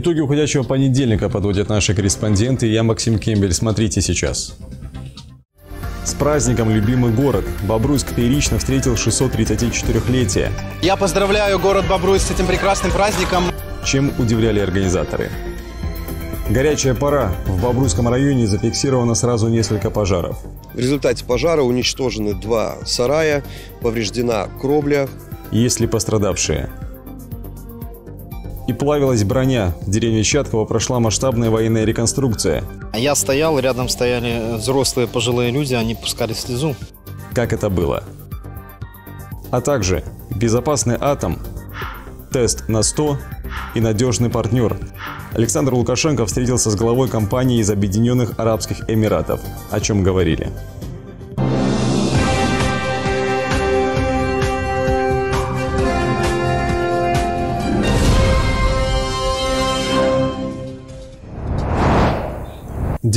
Итоги уходящего понедельника подводят наши корреспонденты. Я Максим Кембель. Смотрите сейчас. С праздником любимый город. Бобруйск феерично встретил 634-летие. Я поздравляю город Бобруйск с этим прекрасным праздником. Чем удивляли организаторы? Горячая пора. В Бобруйском районе зафиксировано сразу несколько пожаров. В результате пожара уничтожены два сарая, повреждена кровля. Есть ли пострадавшие? И плавилась броня. В деревне Чатково прошла масштабная военная реконструкция. Я стоял, рядом стояли взрослые пожилые люди, они пускали слезу. Как это было? А также безопасный атом, тест на 100 и надежный партнер. Александр Лукашенко встретился с главой компании из Объединенных Арабских Эмиратов. О чем говорили?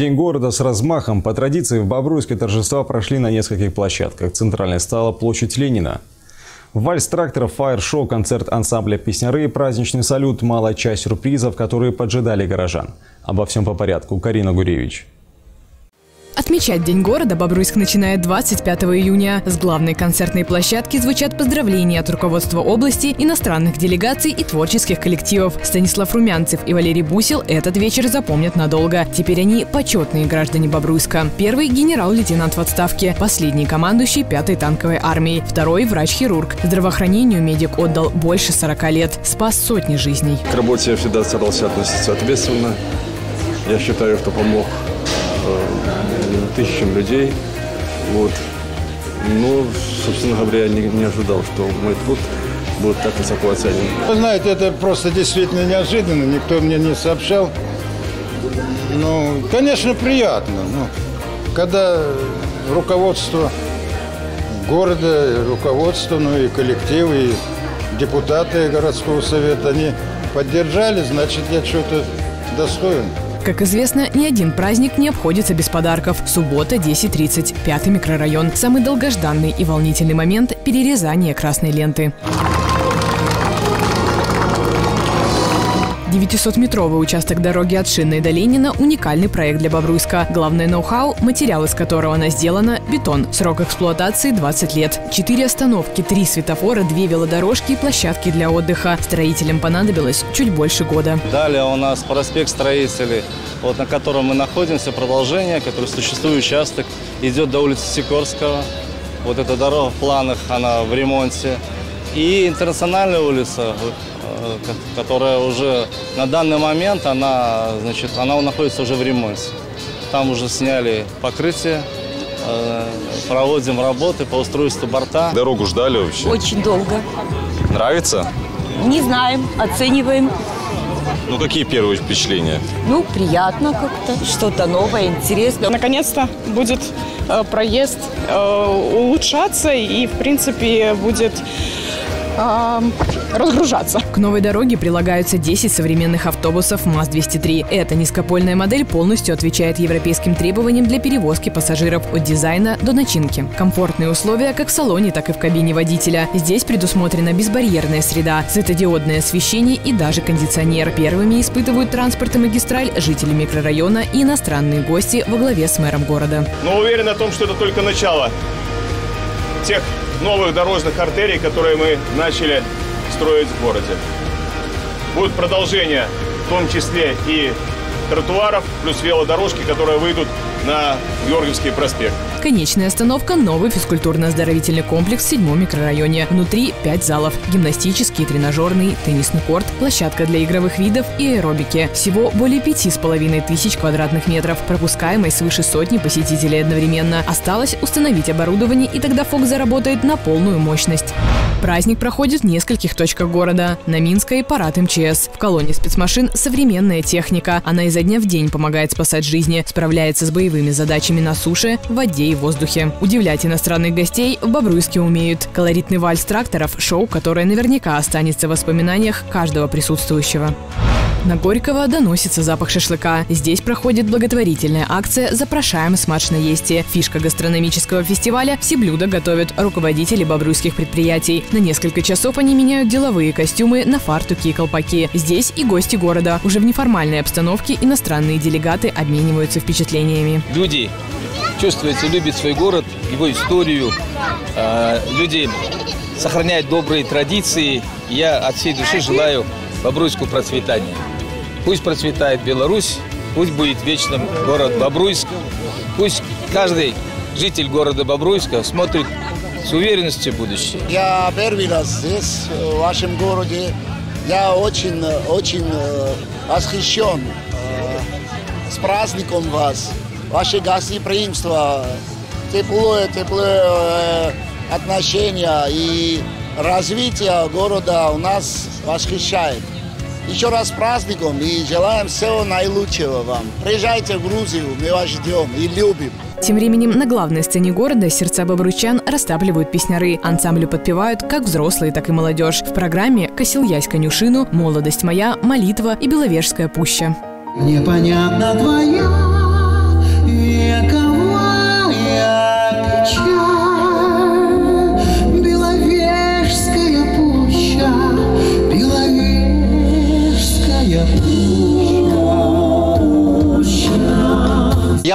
День города с размахом. По традиции в Бобруйске торжества прошли на нескольких площадках. Центральной стала площадь Ленина. Вальс тракторов, фаер-шоу, концерт ансамбля «Песняры» и праздничный салют – малая часть сюрпризов, которые поджидали горожан. Обо всем по порядку. Карина Гуревич. Отмечать День города Бобруйск начинает 25 июня. С главной концертной площадки звучат поздравления от руководства области, иностранных делегаций и творческих коллективов. Станислав Румянцев и Валерий Бусил этот вечер запомнят надолго. Теперь они почетные граждане Бобруйска. Первый – генерал-лейтенант в отставке, последний – командующий 5-й танковой армией, второй – врач-хирург. Здравоохранению медик отдал больше 40 лет, спас сотни жизней. К работе я всегда старался относиться ответственно. Я считаю, что помог тысячам людей. Вот. Но, собственно говоря, я не, не ожидал, что мой труд будет так высоко оценен. Вы знаете, это просто действительно неожиданно, никто мне не сообщал. Ну, конечно, приятно. Но когда руководство города, руководство, ну и коллективы, и депутаты городского совета, они поддержали, значит, я что-то достоин. Как известно, ни один праздник не обходится без подарков. Суббота, 10.30, пятый микрорайон. Самый долгожданный и волнительный момент – перерезание красной ленты. 900-метровый участок дороги от Шинной до Ленина – уникальный проект для Бобруйска. Главное ноу-хау – материал, из которого она сделана – бетон. Срок эксплуатации – 20 лет. Четыре остановки, три светофора, две велодорожки и площадки для отдыха. Строителям понадобилось чуть больше года. Далее у нас проспект строителей, вот на котором мы находимся, продолжение, который существует участок, идет до улицы Сикорского. Вот эта дорога в планах, она в ремонте. И интернациональная улица, которая уже на данный момент, она, значит, она находится уже в ремонте. Там уже сняли покрытие, э, проводим работы по устройству борта. Дорогу ждали вообще? Очень долго. Нравится? Не знаем, оцениваем. Ну, какие первые впечатления? Ну, приятно как-то, что-то новое, интересное. Наконец-то будет э, проезд э, улучшаться и, в принципе, будет разгружаться. К новой дороге прилагаются 10 современных автобусов МАЗ-203. Эта низкопольная модель полностью отвечает европейским требованиям для перевозки пассажиров от дизайна до начинки. Комфортные условия как в салоне, так и в кабине водителя. Здесь предусмотрена безбарьерная среда, светодиодное освещение и даже кондиционер. Первыми испытывают транспорт и магистраль жители микрорайона и иностранные гости во главе с мэром города. Но уверен о том, что это только начало тех новых дорожных артерий, которые мы начали строить в городе. Будет продолжение, в том числе и тротуаров, плюс велодорожки, которые выйдут на Георгиевский проспект. Конечная остановка – новый физкультурно-оздоровительный комплекс в седьмом микрорайоне. Внутри пять залов – гимнастический, тренажерный, теннисный корт, площадка для игровых видов и аэробики. Всего более пяти с половиной тысяч квадратных метров, пропускаемость свыше сотни посетителей одновременно. Осталось установить оборудование, и тогда ФОК заработает на полную мощность. Праздник проходит в нескольких точках города. На Минской – парад МЧС. В колонне спецмашин – современная техника. Она изо дня в день помогает спасать жизни, справляется с боевыми задачами на суше, в воде и воздухе. Удивлять иностранных гостей в Бобруйске умеют. Колоритный вальс тракторов – шоу, которое наверняка останется в воспоминаниях каждого присутствующего. На Горького доносится запах шашлыка. Здесь проходит благотворительная акция «Запрошаем смачно ести». Фишка гастрономического фестиваля – все блюда готовят руководители бобруйских предприятий. На несколько часов они меняют деловые костюмы на фартуки и колпаки. Здесь и гости города. Уже в неформальной обстановке иностранные делегаты обмениваются впечатлениями. Люди чувствуется, любят свой город, его историю. А, люди сохраняют добрые традиции. Я от всей души желаю Бобруйску процветания. Пусть процветает Беларусь, пусть будет вечным город Бобруйск. Пусть каждый житель города Бобруйска смотрит с уверенностью в будущее. Я первый раз здесь, в вашем городе. Я очень, очень э, восхищен э, с праздником вас ваше гостеприимство, теплое, теплое э, отношение и развитие города у нас восхищает. Еще раз с праздником и желаем всего наилучшего вам. Приезжайте в Грузию, мы вас ждем и любим. Тем временем на главной сцене города сердца бобручан растапливают песняры. Ансамблю подпевают как взрослые, так и молодежь. В программе «Косил конюшину», «Молодость моя», «Молитва» и «Беловежская пуща». Непонятно твоя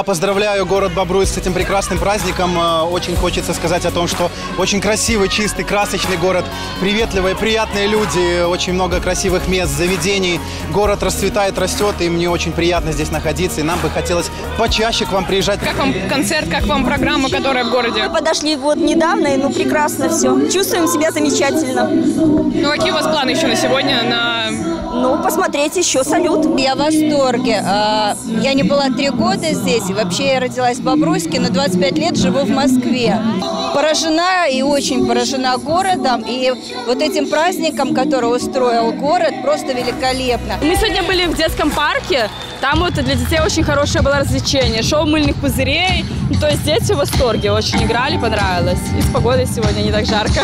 поздравляю город Бобруйск с этим прекрасным праздником. Э, очень хочется сказать о том, что очень красивый, чистый, красочный город, приветливые, приятные люди, очень много красивых мест, заведений. Город расцветает, растет, и мне очень приятно здесь находиться. И нам бы хотелось почаще к вам приезжать. Как вам концерт, как вам программа, которая в городе? Мы подошли вот недавно, и ну прекрасно все. Чувствуем себя замечательно. Ну какие у вас планы еще на сегодня, на ну, посмотреть еще салют. Я в восторге. А, я не была три года здесь. Вообще я родилась в Бобруйске, но 25 лет живу в Москве. Поражена и очень поражена городом. И вот этим праздником, который устроил город, просто великолепно. Мы сегодня были в детском парке. Там вот для детей очень хорошее было развлечение. Шоу мыльных пузырей. Ну, то есть дети в восторге. Очень играли, понравилось. И с погодой сегодня не так жарко.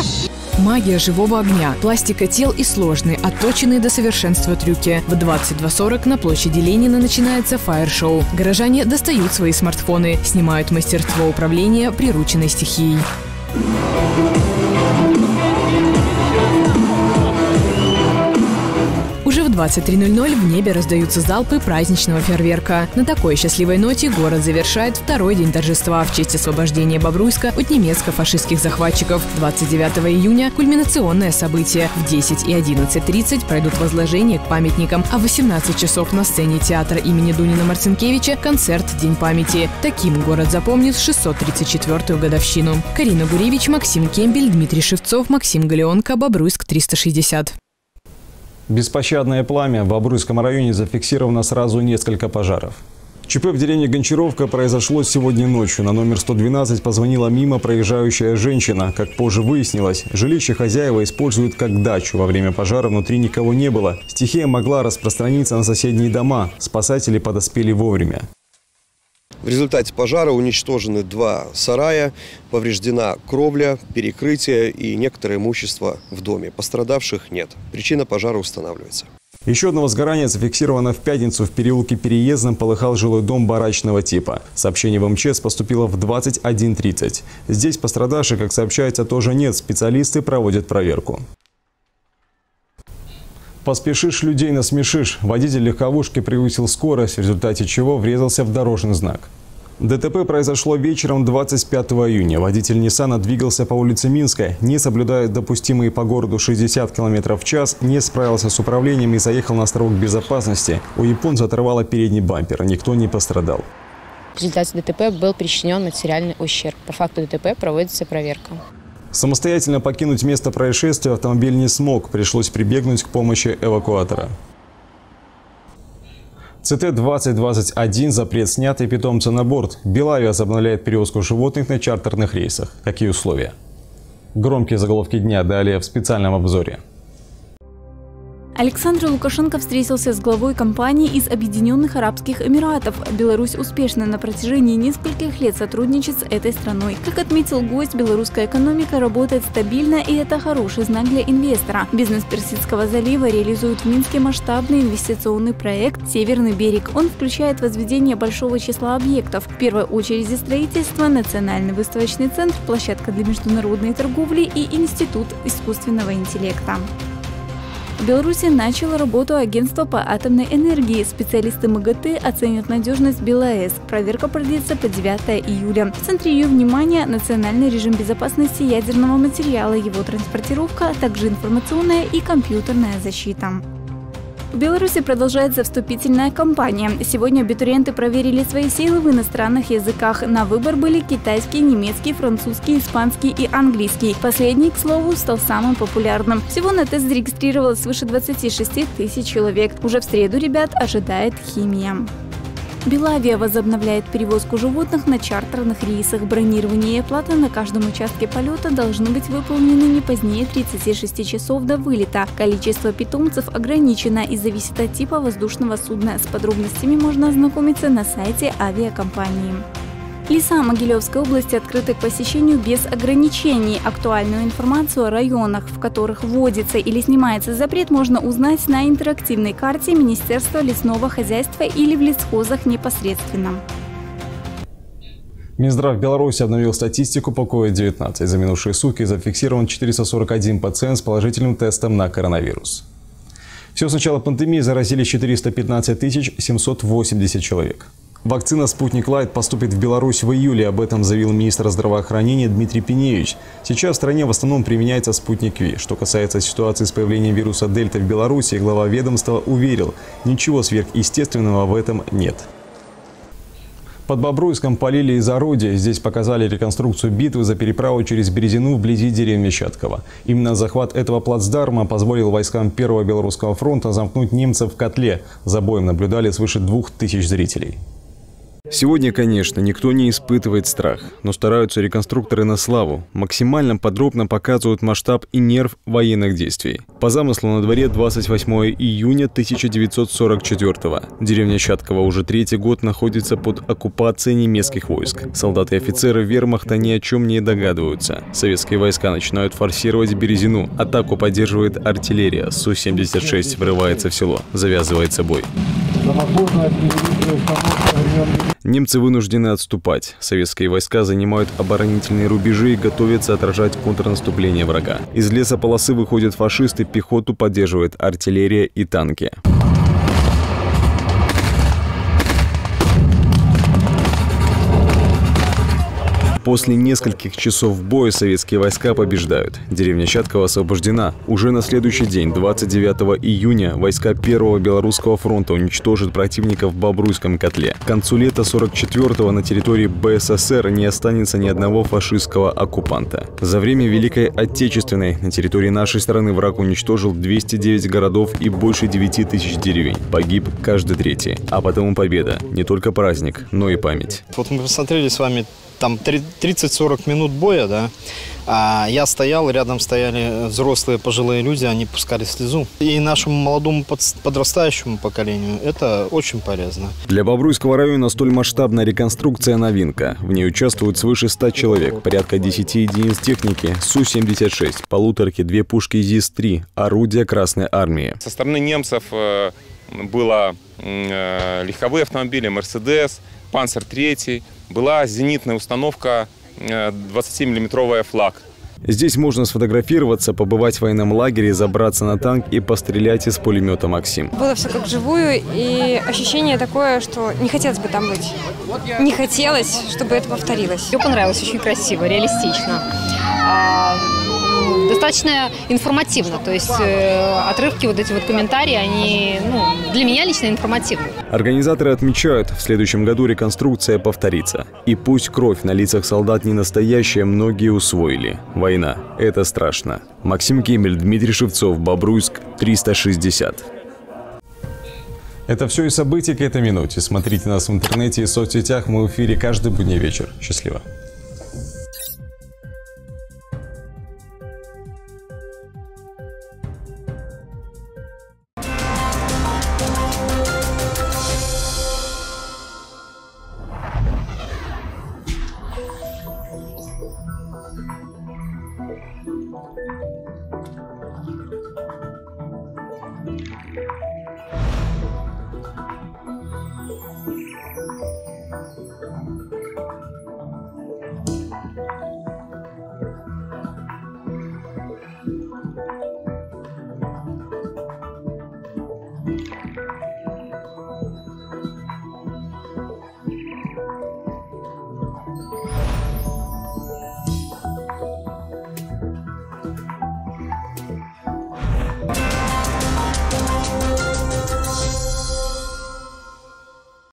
Магия живого огня, пластика тел и сложные, отточенные до совершенства трюки. В 22.40 на площади Ленина начинается фаер-шоу. Горожане достают свои смартфоны, снимают мастерство управления прирученной стихией. 23.00 в небе раздаются залпы праздничного фейерверка. На такой счастливой ноте город завершает второй день торжества в честь освобождения Бобруйска от немецко-фашистских захватчиков. 29 июня – кульминационное событие. В 10 и 11.30 пройдут возложения к памятникам, а в 18 часов на сцене театра имени Дунина Марцинкевича концерт «День памяти». Таким город запомнит 634-ю годовщину. Карина Гуревич, Максим Кембель, Дмитрий Шевцов, Максим Галеонко, Бобруйск, 360. Беспощадное пламя. В Бобруйском районе зафиксировано сразу несколько пожаров. ЧП в деревне Гончаровка произошло сегодня ночью. На номер 112 позвонила мимо проезжающая женщина. Как позже выяснилось, жилище хозяева используют как дачу. Во время пожара внутри никого не было. Стихия могла распространиться на соседние дома. Спасатели подоспели вовремя. В результате пожара уничтожены два сарая, повреждена кровля, перекрытие и некоторое имущество в доме. Пострадавших нет. Причина пожара устанавливается. Еще одно возгорание зафиксировано в пятницу. В переулке Переездном полыхал жилой дом барачного типа. Сообщение в МЧС поступило в 21.30. Здесь пострадавших, как сообщается, тоже нет. Специалисты проводят проверку. Поспешишь, людей насмешишь. Водитель легковушки превысил скорость, в результате чего врезался в дорожный знак. ДТП произошло вечером 25 июня. Водитель Ниссана двигался по улице Минская, не соблюдая допустимые по городу 60 км в час, не справился с управлением и заехал на строк безопасности. У японца оторвало передний бампер, никто не пострадал. В результате ДТП был причинен материальный ущерб. По факту ДТП проводится проверка. Самостоятельно покинуть место происшествия автомобиль не смог. Пришлось прибегнуть к помощи эвакуатора. ЦТ-2021 запрет снятый питомца на борт. Белавия возобновляет перевозку животных на чартерных рейсах. Какие условия? Громкие заголовки дня далее в специальном обзоре. Александр Лукашенко встретился с главой компании из Объединенных Арабских Эмиратов. Беларусь успешно на протяжении нескольких лет сотрудничает с этой страной. Как отметил гость, белорусская экономика работает стабильно, и это хороший знак для инвестора. Бизнес Персидского залива реализует в Минске масштабный инвестиционный проект «Северный берег». Он включает возведение большого числа объектов. В первой очереди строительство, национальный выставочный центр, площадка для международной торговли и Институт искусственного интеллекта. В Беларуси начало работу агентство по атомной энергии. Специалисты МАГАТЭ оценят надежность БелАЭС. Проверка продлится по 9 июля. В центре ее внимания национальный режим безопасности ядерного материала, его транспортировка, а также информационная и компьютерная защита. В Беларуси продолжается вступительная кампания. Сегодня абитуриенты проверили свои силы в иностранных языках. На выбор были китайский, немецкий, французский, испанский и английский. Последний, к слову, стал самым популярным. Всего на тест зарегистрировалось свыше 26 тысяч человек. Уже в среду ребят ожидает химия. Белавия возобновляет перевозку животных на чартерных рейсах. Бронирование и оплата на каждом участке полета должны быть выполнены не позднее 36 часов до вылета. Количество питомцев ограничено и зависит от типа воздушного судна. С подробностями можно ознакомиться на сайте авиакомпании. Леса Могилевской области открыты к посещению без ограничений. Актуальную информацию о районах, в которых вводится или снимается запрет, можно узнать на интерактивной карте Министерства лесного хозяйства или в лесхозах непосредственно. Минздрав Беларуси обновил статистику по COVID-19. За минувшие сутки зафиксирован 441 пациент с положительным тестом на коронавирус. Все с начала пандемии заразились 415 780 человек. Вакцина «Спутник Лайт» поступит в Беларусь в июле. Об этом заявил министр здравоохранения Дмитрий Пиневич. Сейчас в стране в основном применяется «Спутник Ви». Что касается ситуации с появлением вируса «Дельта» в Беларуси, глава ведомства уверил, ничего сверхъестественного в этом нет. Под Бобруйском полили из орудия. Здесь показали реконструкцию битвы за переправу через Березину вблизи деревни Щатково. Именно захват этого плацдарма позволил войскам Первого Белорусского фронта замкнуть немцев в котле. За боем наблюдали свыше двух тысяч зрителей. Сегодня, конечно, никто не испытывает страх, но стараются реконструкторы на славу. Максимально подробно показывают масштаб и нерв военных действий. По замыслу на дворе 28 июня 1944 -го. Деревня Щатково уже третий год находится под оккупацией немецких войск. Солдаты и офицеры вермахта ни о чем не догадываются. Советские войска начинают форсировать Березину. Атаку поддерживает артиллерия. Су-76 врывается в село. Завязывается бой. Немцы вынуждены отступать. Советские войска занимают оборонительные рубежи и готовятся отражать контрнаступление врага. Из лесополосы выходят фашисты, пехоту поддерживает артиллерия и танки. После нескольких часов боя советские войска побеждают. Деревня Щатково освобождена. Уже на следующий день, 29 июня, войска Первого Белорусского фронта уничтожат противника в Бобруйском котле. К концу лета 44-го на территории БССР не останется ни одного фашистского оккупанта. За время Великой Отечественной на территории нашей страны враг уничтожил 209 городов и больше 9 тысяч деревень. Погиб каждый третий. А потому победа. Не только праздник, но и память. Вот мы посмотрели с вами там 30-40 минут боя, да, а я стоял, рядом стояли взрослые пожилые люди, они пускали слезу. И нашему молодому подрастающему поколению это очень полезно. Для Бобруйского района столь масштабная реконструкция новинка. В ней участвуют свыше 100 человек, порядка 10 единиц техники, Су-76, полуторки, две пушки ЗИС-3, орудия Красной Армии. Со стороны немцев э, было э, легковые автомобили, Мерседес, Панцер 3, была зенитная установка 27-миллиметровая э, флаг. Здесь можно сфотографироваться, побывать в военном лагере, забраться на танк и пострелять из пулемета «Максим». Было все как вживую, и ощущение такое, что не хотелось бы там быть. Не хотелось, чтобы это повторилось. Мне понравилось, очень красиво, реалистично. Достаточно информативно. То есть э, отрывки, вот эти вот комментарии, они ну, для меня лично информативны. Организаторы отмечают, в следующем году реконструкция повторится. И пусть кровь на лицах солдат не настоящая, многие усвоили. Война – это страшно. Максим Кемель, Дмитрий Шевцов, Бобруйск, 360. Это все и события к этой минуте. Смотрите нас в интернете и соцсетях. Мы в эфире каждый будний вечер. Счастливо.